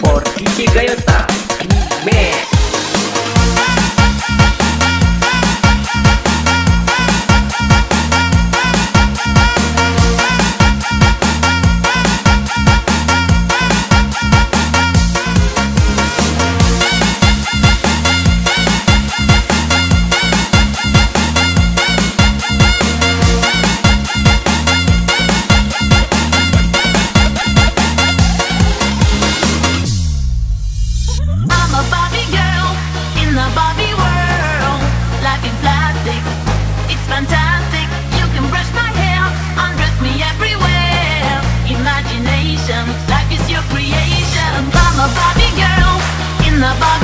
Por ti llega yo I'm a Barbie girl in the box.